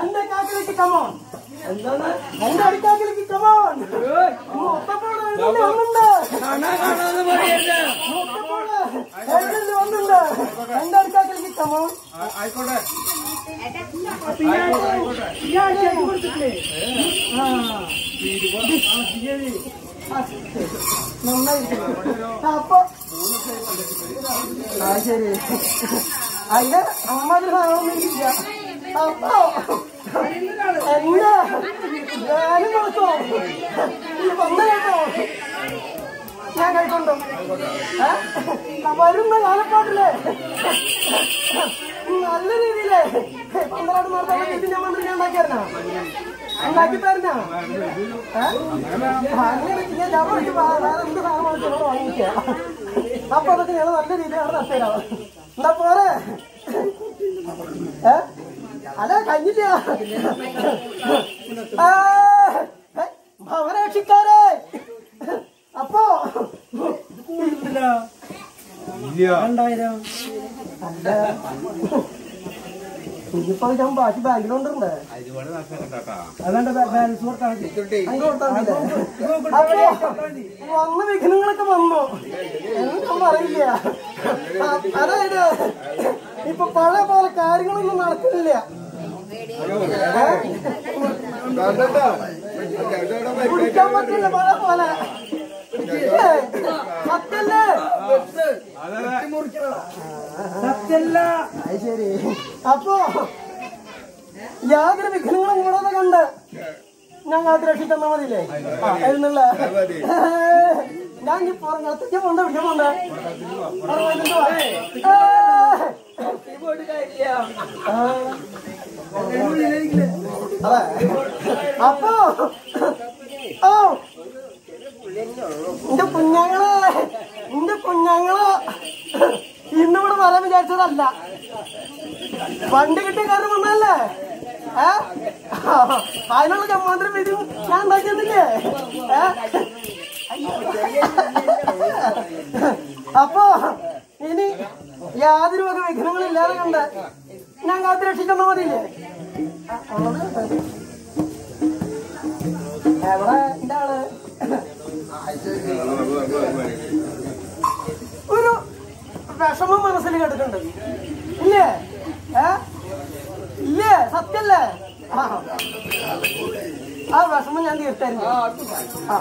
എന്റെ കാക്കിലേക്ക് കമോൺ എന്താണ്? എന്റെ അടിക്കാക്കിലേക്ക് കമോൺ ഒന്നുണ്ട് ഒന്നുണ്ട് എന്റെ അടിക്കാക്കിലേക്ക് കമോൺ ആയിക്കോട്ടെ. നന്നായിരിക്കും അപ്പൊ ശരി. അതിന്റെ അമ്മാതിരി സാധനമൊന്നും ഇല്ല. അപ്പൊ എന്താ ഞാനും വന്ന കേട്ടോ. ഞാൻ കഴിക്കൊണ്ടോ വരുന്ന കാലപ്പാട്ടില്ലേ നല്ല രീതിയിലേ. പന്ത്രണ്ട് മാർത്തോളം വീട്ടിൽ ഞാൻ ഞാൻ ഉണ്ടാക്കിയായിരുന്നാ? ഉണ്ടാക്കി തരുന്നാ അങ്ങനെ ഞാൻ വെച്ച് വേറെ എന്ത് സാധനം വാങ്ങിക്കാം. അപ്പൊ അതൊക്കെ ഞങ്ങൾ നല്ല രീതിയിലാണ് അവിടെ എന്താ പോരെ? ഏ? അല്ല കഴിഞ്ഞില്ല ഭവനരക്ഷിക്കാരെ അപ്പോ ഇല്ല. രണ്ടായിരം. ഞാൻ ബാക്കി ബാങ്കിലുണ്ടേ ഇതുപോലെ നഷ്ടപ്പെട്ടാ അതാണ്ട് ബാലൻസ് കൊടുത്താൽ വന്ന വിഘ്നങ്ങളൊക്കെ വന്നു. എന്തും പറയില്ല. ആ, അതായത് ഇപ്പൊ പഴ പോലെ കാര്യങ്ങളൊന്നും നടക്കുന്നില്ല. കുടിക്കാൻ പറ്റില്ല പഴയ പോലെ. ശരി അപ്പോ യാതൊരു വിഘ്നങ്ങളും കൂടാതെ കണ്ട് ഞങ്ങൾക്ക് രക്ഷി തന്നാ മതിയില്ലേ? ആ, ഞാൻ ഈ പുറങ്ങത്തേക്ക് പോണ്ട പിടിക്കാൻ പോണ്ട പുറങ്ങത്തേക്ക് വാ. ഏ, ആ. അതെ അപ്പോ ഓ എന്റെ കുഞ്ഞങ്ങളെ എന്റെ കുഞ്ഞങ്ങൾ ഇന്നിവിടെ വരാൻ വിചാരിച്ചതല്ല വണ്ടി കിട്ടിയ കാരണം വന്നല്ലേ ഏ അതിനുള്ള ചമ്മാന്തരം ഞാൻ ഉണ്ടാക്കിയെന്നില്ലേ ഏ ഇനി യാതൊരു വക വിഘ്നങ്ങളും ഇല്ലാതെ കണ്ട് രക്ഷിച്ചെന്നാ മതിയില്ലേ എവിടെ എന്റെ ആൾ ഒരു വിഷമം മനസ്സിൽ കേട്ടിട്ടുണ്ട്. ഇല്ലേ? ഏ? ഇല്ലേ? സത്യല്ലേ? ആ. വിഷമം ഞാൻ തീർത്തായിരുന്നു ആ.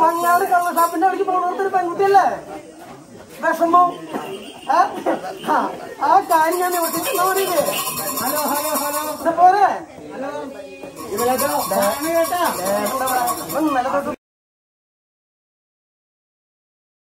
മഞ്ഞാട് കള്ളഷാപ്പിന്റെ അവിടേക്ക് പോണോടത്തൊരു പെൺകുട്ടിയല്ലേ? വിഷമം. ഏ? ആ, ആ കാര്യം ഞാൻ നിവർത്തിച്ചെന്നാ മതിയില്ലേ ഹലോ ഹലോ ഹലോ. ഇത് പോരെ. ഹലോ. ഇന്നലെ തൊട്ട്